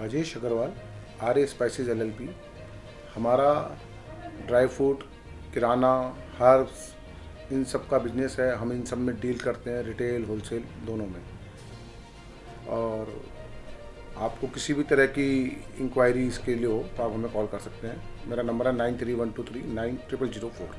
Rajesh Agrawal R A spices L हमारा dry fruit, किराना, herbs, इन सब का बिज़नेस है। हम इन सब में डील करते हैं रिटेल, होलसेल, दोनों में। और आपको किसी भी तरह की इंक्वायरी इसके लिए हो तो आप हमें कॉल कर सकते हैं। मेरा नंबर है nine three one two three, nine triple zero four.